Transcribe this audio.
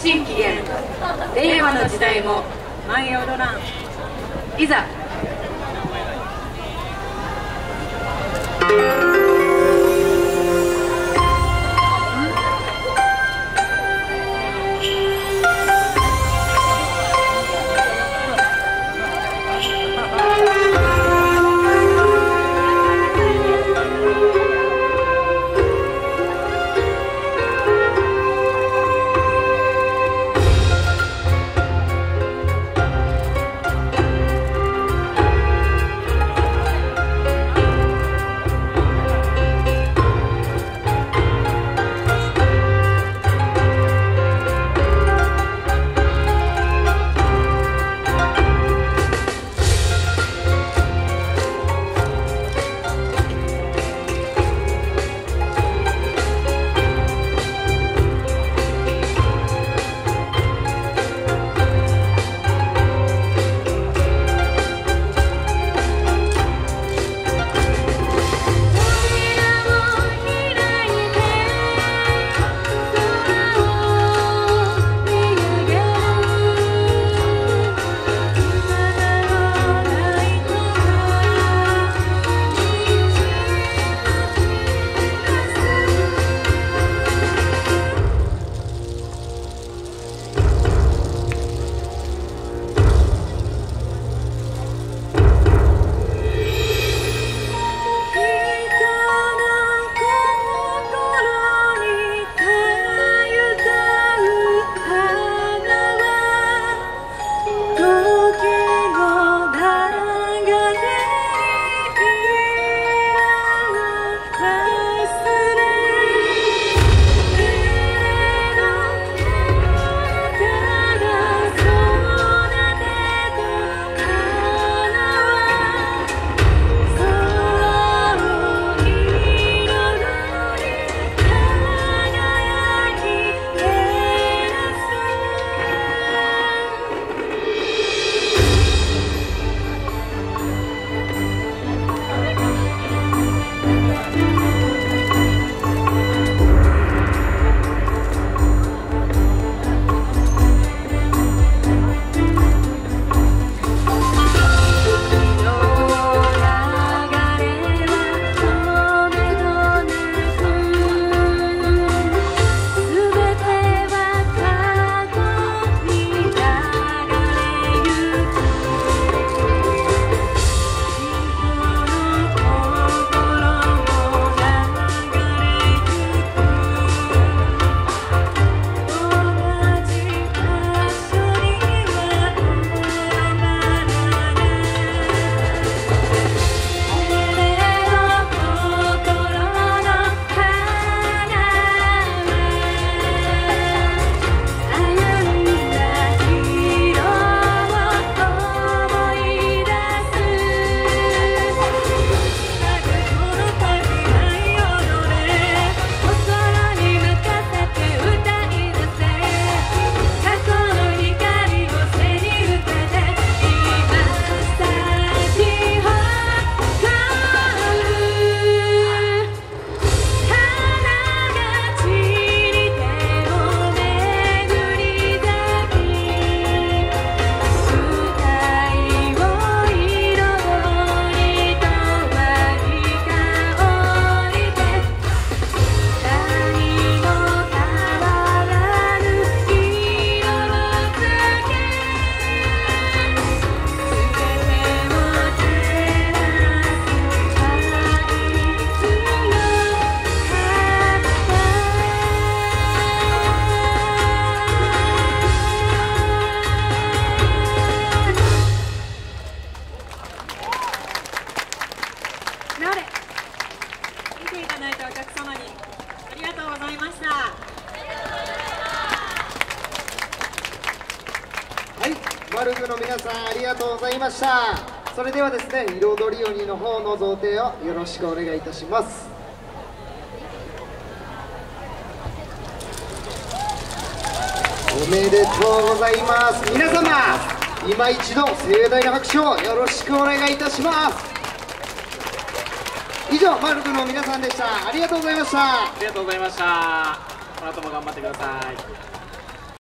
新紀元令和の時代も舞いざ。踊らんいただいたお客様にありがとうございました。はい。マルグの皆さんありがとうございました。それではですね彩り鬼の方の贈呈をよろしくお願いいたします。おめでとうございます。皆様今一度盛大な拍手をよろしくお願いいたします。以上マルクの皆さんでした。ありがとうございました。ありがとうございました。この後も頑張ってください。